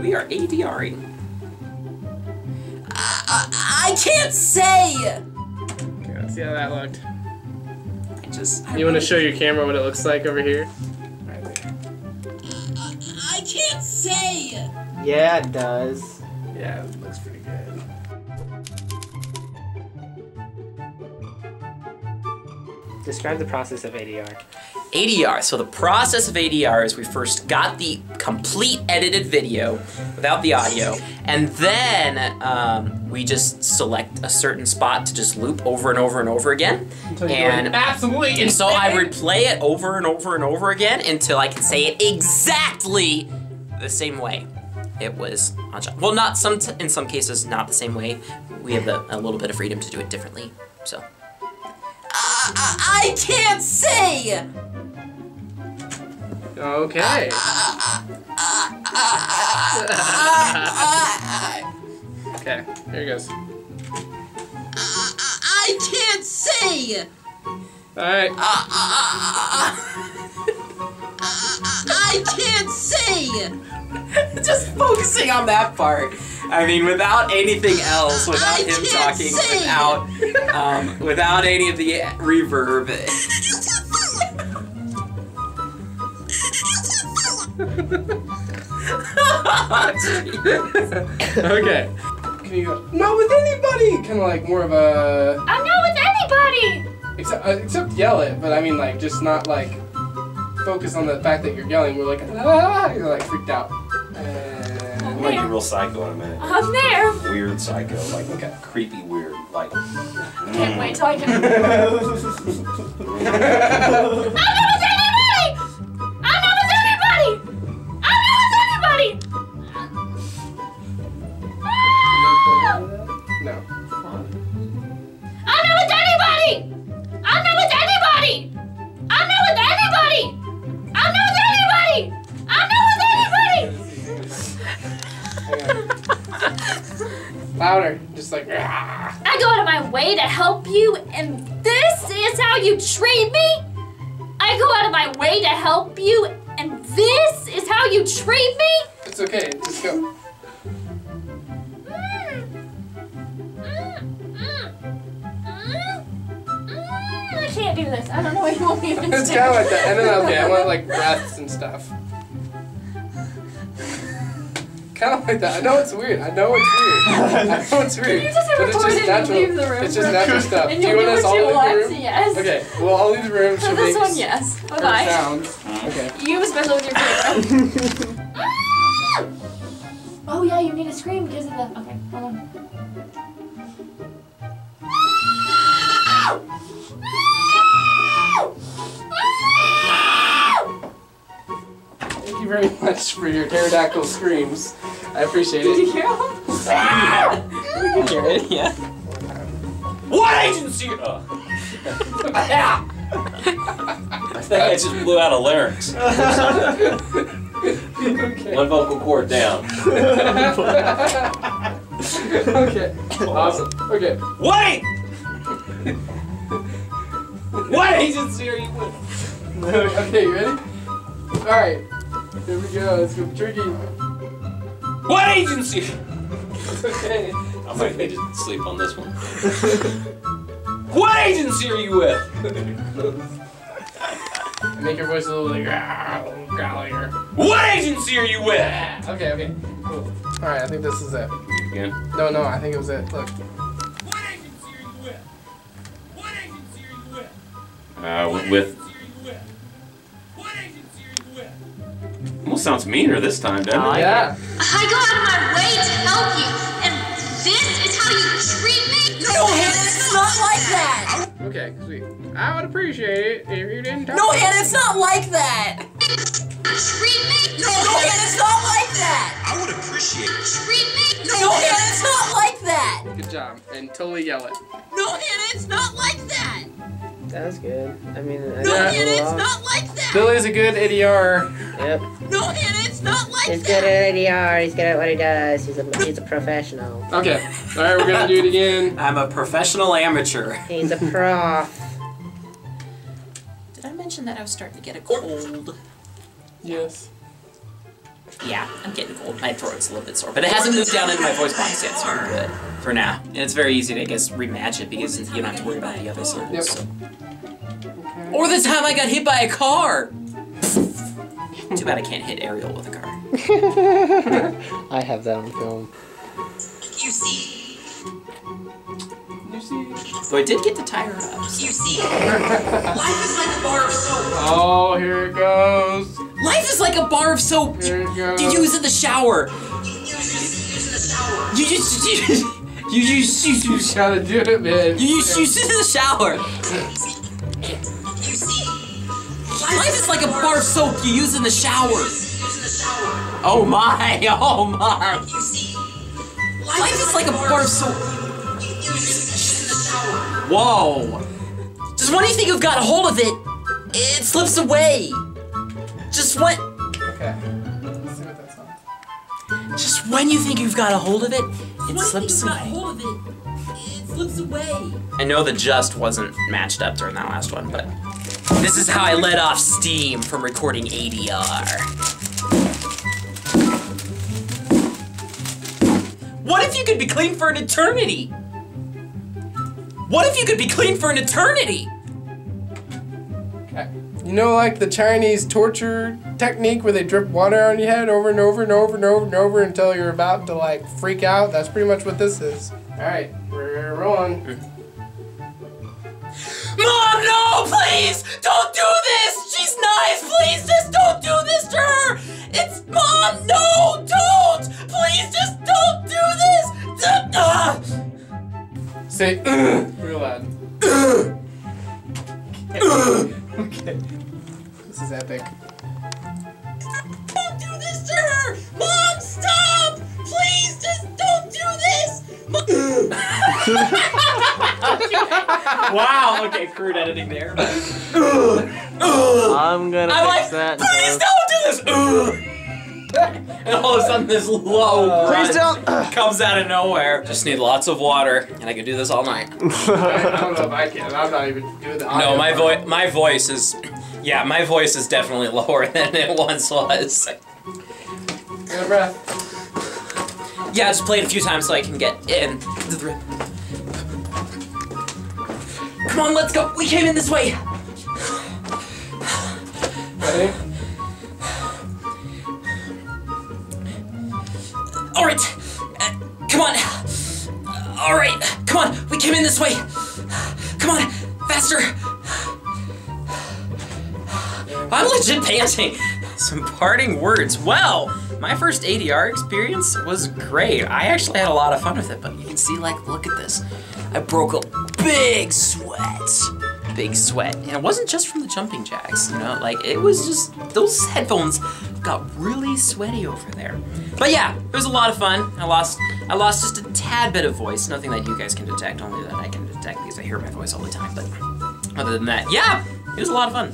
We are ADRing. Uh, uh, I can't say! Okay, let's see how that looked. I just. I You want to show your camera what it looks like over here? Right there. Uh, I can't say! Yeah, it does. Yeah, it looks pretty good. Describe the process of ADR. ADR. So the process of ADR is we first got the complete edited video without the audio, and then um, we just select a certain spot to just loop over and over and over again. And absolutely And so I replay it over and over and over again until I can say it exactly the same way it was on shot. Well, not some in some cases not the same way. We have a, a little bit of freedom to do it differently. So I, I can't say! Okay. okay, here it goes. I can't say! Alright. I can't say! just focusing on that part. I mean, without anything else, without I him can't talking, sing. without um, without any of the reverb. okay. Can you go? Not with anybody. Kind of like more of a. I'm not with anybody! Except, uh, except yell it, but I mean like just not like focus on the fact that you're yelling. We're like ah, you're like freaked out. And I'm gonna get real psycho in a minute. I'm there! Weird psycho, like creepy weird, like. Can't wait till I can. Louder. Just like. ah. I go out of my way to help you, and this is how you treat me? I go out of my way to help you, and this is how you treat me? It's okay. Just go. I can't do this. I don't know what you want me to do. It's kind of like then okay, I want like breaths and stuff. Kind of like that. I know it's weird. I know it's weird. I know it's weird. you just but it's just natural. leave the room It's just natural stuff. And do you want us all you to want. leave the room? Yes. Okay. Well, I'll leave the room. She'll this one, yes. Bye bye. sounds. Okay. You, especially with your camera. Ah! oh yeah, you need to scream because of the. Okay, hold on. You very much for your pterodactyl screams. I appreciate Did you it. hear him? we ah! hear it, yeah. What agency? Oh. I think I just blew out a larynx. okay. One vocal cord down. okay. Awesome. Okay. Wait! what agency are you with? okay, you ready? Alright. Here we go. Let's go tricky. What agency? It's okay. I might need to sleep on this one. what agency are you with? Make your voice a little like growl, growlier. What agency are you with? Okay, okay. Cool. Alright, I think this is it. Again. No, no, I think it was it. Look. What agency are you with? What agency are you with? Uh, with, Almost sounds meaner this time, doesn't I it? Yeah. I go out of my way to help you, and this is how you treat me? No, Hannah, it's not like that! Okay, sweet. I would appreciate it if you didn't talk. No, Hannah, it's not like that! Treat me? No, Hannah, it's not like that! I would appreciate it. Treat me? No, Hannah, it's not like that! Good job. And totally yell it. No, Hannah, it's not like that! That was good. I mean, I No, Hannah, it's not like that! Billy's a good ADR. Yep. No, Hannah, it's not like that! He's good at ADR. He's good at what he does. He's a he's a professional. Okay. Alright, we're gonna do it again. I'm a professional amateur. He's a prof. Did I mention that I was starting to get a cold? Yes. yeah, I'm getting cold. My throat's a little bit sore, but it hasn't moved down into my voice box yet, so I'm good for now. And it's very easy to, I guess, rematch it because you don't have to worry about the other syllables. Yep. So. Or the time I got hit by a car. Too bad I can't hit Ariel with a car. I have that on film. You see, You see? Though I did get to tie her up. so- you see. Life is like a bar of soap. Oh, here it goes. Life is like a bar of soap. Here it goes. You use in the shower. You use, use in the shower. You just you you use you You use gotta do it, man. you use use in the shower. You see. Life is like a bar of soap you use in the shower. Use in the shower. Oh my, oh my. You see. Life is like a bar of soap. Use, use in the shower. Whoa. Just when you think you've got a hold of it, it slips away. Just when Okay. Let's see what that sounds. just when you think you've got a hold of it, it slips away. Hold of it. It slips away. I know the just wasn't matched up during that last one, but this is how I let off steam from recording ADR. What if you could be clean for an eternity? What if you could be clean for an eternity? You know, like the Chinese torture technique where they drip water on your head over and over and over and over and over until you're about to like freak out? That's pretty much what this is. Alright, we're rolling. Mom, no, please! Don't do this! She's nice, please just don't do this to her! It's Mom, no, don't! Please just don't do this! Ah! Say, real loud. okay. This is epic. Wow, okay, crude editing there. I'm gonna I'm like, fix that. please don't do this! and all of a sudden this low uh, Please grunt don't. comes out of nowhere. Just need lots of water, and I can do this all night. I don't know if I can. I'm not even doing the No, my voice, my voice is, yeah, my voice is definitely lower than it once was. Get a breath. Yeah, just play it a few times so I can get in. Come on, let's go. We came in this way. Ready? All right. Uh, come on. All right. Come on. We came in this way. Come on. Faster. I'm legit panting. Some parting words. Well, my first ADR experience was great. I actually had a lot of fun with it, but you can see, like, look at this. I broke a big sweat. Big sweat. And it wasn't just from the jumping jacks, you know, like, it was just, those headphones got really sweaty over there. But yeah, it was a lot of fun. I lost, I lost just a tad bit of voice. Nothing that you guys can detect, only that I can detect because I hear my voice all the time. But other than that, yeah, it was a lot of fun.